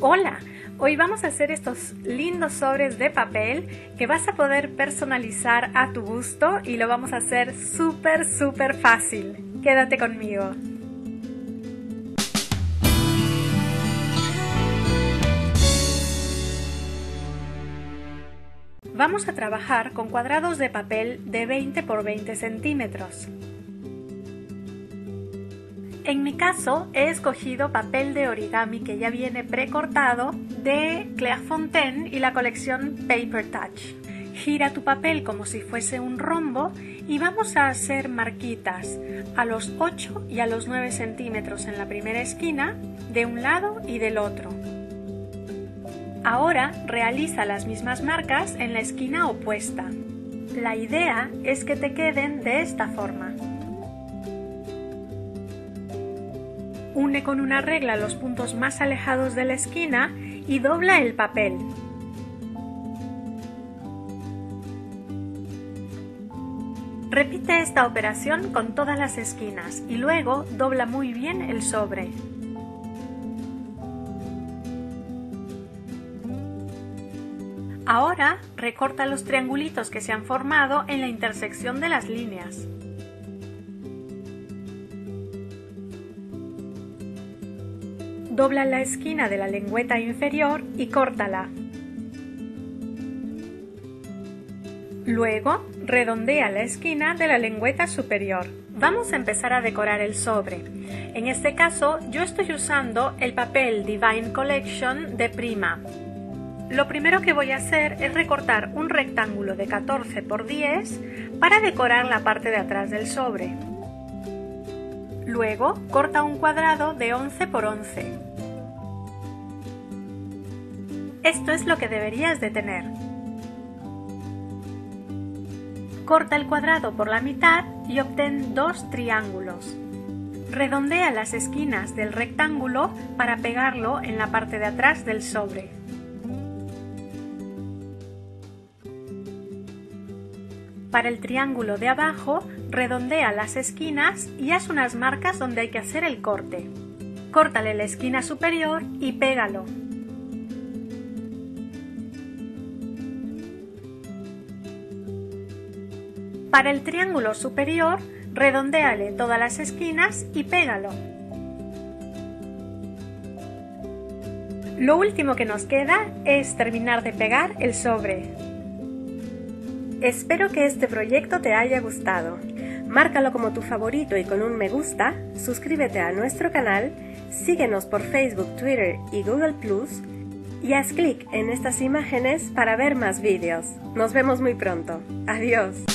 Hola, hoy vamos a hacer estos lindos sobres de papel que vas a poder personalizar a tu gusto y lo vamos a hacer súper, súper fácil. Quédate conmigo. Vamos a trabajar con cuadrados de papel de 20 por 20 centímetros. En mi caso he escogido papel de origami que ya viene precortado de Clairefontaine y la colección Paper Touch. Gira tu papel como si fuese un rombo y vamos a hacer marquitas a los 8 y a los 9 centímetros en la primera esquina, de un lado y del otro. Ahora realiza las mismas marcas en la esquina opuesta. La idea es que te queden de esta forma. Une con una regla los puntos más alejados de la esquina y dobla el papel. Repite esta operación con todas las esquinas y luego dobla muy bien el sobre. Ahora recorta los triangulitos que se han formado en la intersección de las líneas. Dobla la esquina de la lengüeta inferior y córtala. Luego, redondea la esquina de la lengüeta superior. Vamos a empezar a decorar el sobre. En este caso, yo estoy usando el papel Divine Collection de Prima. Lo primero que voy a hacer es recortar un rectángulo de 14 por 10 para decorar la parte de atrás del sobre. Luego corta un cuadrado de 11 por 11. Esto es lo que deberías de tener. Corta el cuadrado por la mitad y obtén dos triángulos. Redondea las esquinas del rectángulo para pegarlo en la parte de atrás del sobre. Para el triángulo de abajo, redondea las esquinas y haz unas marcas donde hay que hacer el corte. Córtale la esquina superior y pégalo. Para el triángulo superior, redondéale todas las esquinas y pégalo. Lo último que nos queda es terminar de pegar el sobre. Espero que este proyecto te haya gustado. Márcalo como tu favorito y con un me gusta, suscríbete a nuestro canal, síguenos por Facebook, Twitter y Google Plus y haz clic en estas imágenes para ver más vídeos. Nos vemos muy pronto. Adiós.